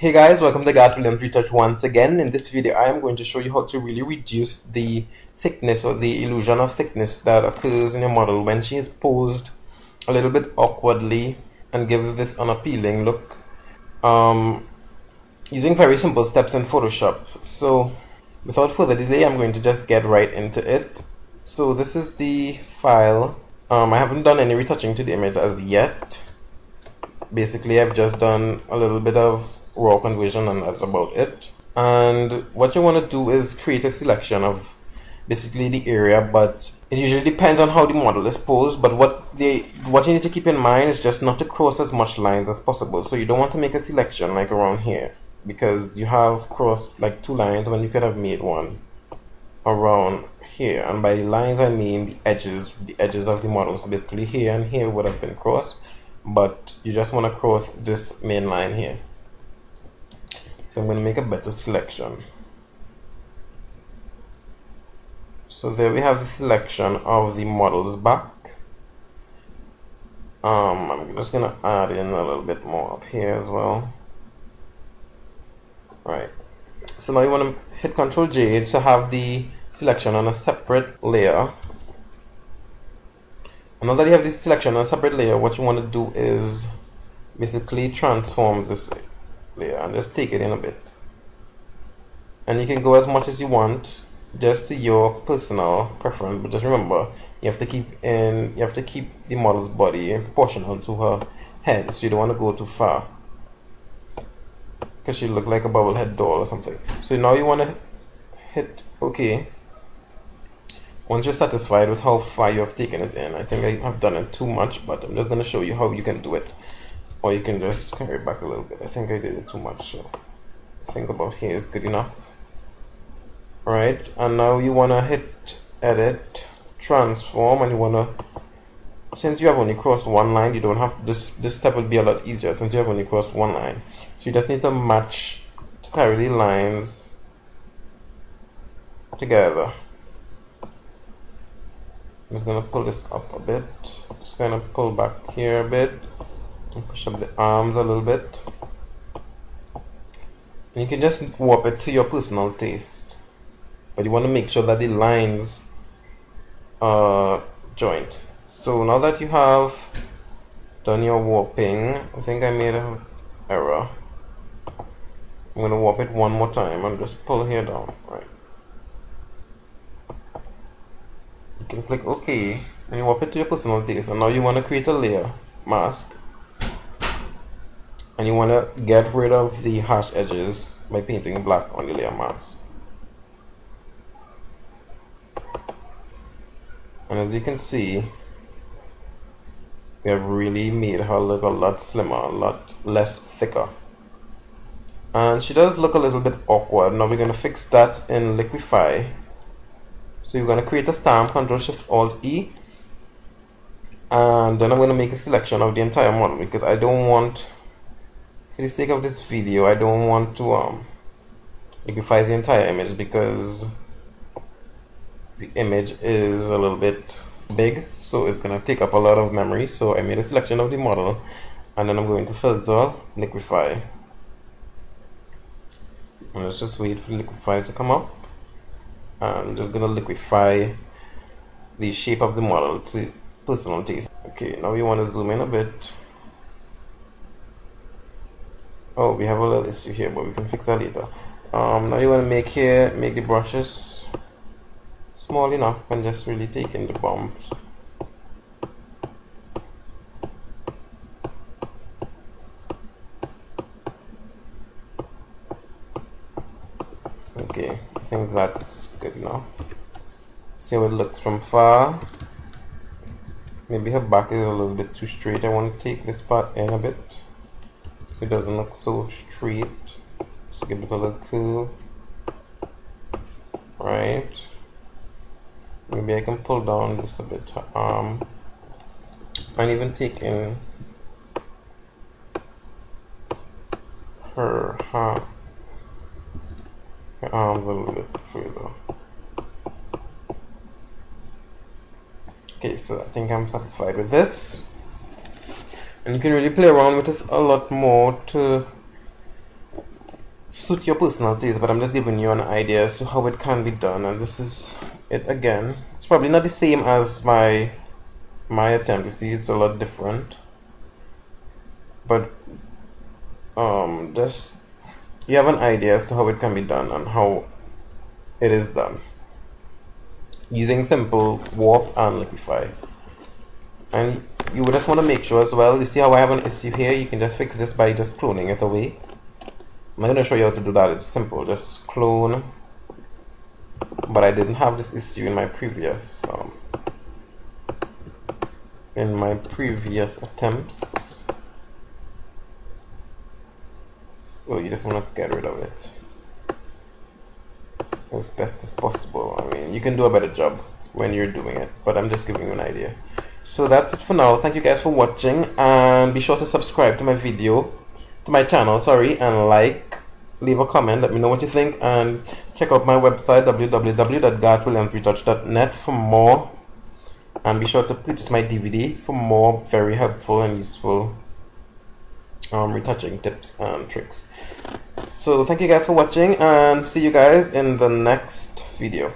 Hey guys, welcome to Garth Williams Retouch once again. In this video, I am going to show you how to really reduce the thickness or the illusion of thickness that occurs in your model when she is posed a little bit awkwardly and gives this unappealing look um, using very simple steps in Photoshop. So without further delay, I'm going to just get right into it. So this is the file. Um, I haven't done any retouching to the image as yet basically I've just done a little bit of raw conversion and that's about it. And what you want to do is create a selection of basically the area but it usually depends on how the model is posed but what they what you need to keep in mind is just not to cross as much lines as possible. So you don't want to make a selection like around here because you have crossed like two lines when you could have made one around here. And by lines I mean the edges the edges of the model so basically here and here would have been crossed but you just want to cross this main line here so I'm going to make a better selection. So there we have the selection of the model's back. Um, I'm just going to add in a little bit more up here as well. Right. So now you want to hit Ctrl J to have the selection on a separate layer. And now that you have this selection on a separate layer what you want to do is basically transform this layer and just take it in a bit. And you can go as much as you want just to your personal preference but just remember you have to keep in you have to keep the model's body proportional to her head so you don't want to go too far. Because she look like a bobblehead doll or something. So now you want to hit ok. Once you're satisfied with how far you have taken it in I think I have done it too much but I'm just going to show you how you can do it or you can just carry back a little bit. I think I did it too much so I think about here is good enough. Right and now you want to hit edit transform and you want to since you have only crossed one line you don't have this this step will be a lot easier since you have only crossed one line. So you just need to match to carry the lines together. I'm just gonna pull this up a bit. Just gonna pull back here a bit push up the arms a little bit. And you can just warp it to your personal taste. But you want to make sure that the lines are joint. So now that you have done your warping, I think I made an error. I'm gonna warp it one more time and just pull here down, right? You can click OK and you warp it to your personal taste and now you want to create a layer mask and you want to get rid of the harsh edges by painting black on the layer mask and as you can see we have really made her look a lot slimmer a lot less thicker. And she does look a little bit awkward. Now we're going to fix that in liquify. So you're going to create a stamp, Control Shift Alt E. And then I'm going to make a selection of the entire model because I don't want, for the sake of this video, I don't want to um, liquify the entire image because the image is a little bit big so it's to take up a lot of memory so I made a selection of the model and then I'm going to filter liquify and let's just wait for liquify to come up I'm just gonna liquify the shape of the model to personal taste. Okay, now we want to zoom in a bit. Oh, we have a little issue here, but we can fix that later. Um, now you want to make here, make the brushes small enough and just really take in the bumps. Okay, I think that's good enough see how it looks from far maybe her back is a little bit too straight I want to take this part in a bit it doesn't look so straight so give it a little curl. Right. Maybe I can pull down this a bit Um, and even take in her, her, her arms a little bit further. Okay, so I think I'm satisfied with this. And you can really play around with it a lot more to suit your personal taste but I'm just giving you an idea as to how it can be done and this is it again. It's probably not the same as my my attempt you see it's a lot different. But um just you have an idea as to how it can be done and how it is done. Using simple warp and liquify and you just want to make sure as well. You see how I have an issue here? You can just fix this by just cloning it away. I'm not going to show you how to do that. It's simple. Just clone. But I didn't have this issue in my previous um, in my previous attempts. So you just want to get rid of it as best as possible. I mean you can do a better job when you're doing it but I'm just giving you an idea so that's it for now. Thank you guys for watching and be sure to subscribe to my video to my channel sorry and like leave a comment let me know what you think and check out my website www.garthwilliamsretouch.net for more. And be sure to purchase my DVD for more very helpful and useful um, retouching tips and tricks. So thank you guys for watching and see you guys in the next video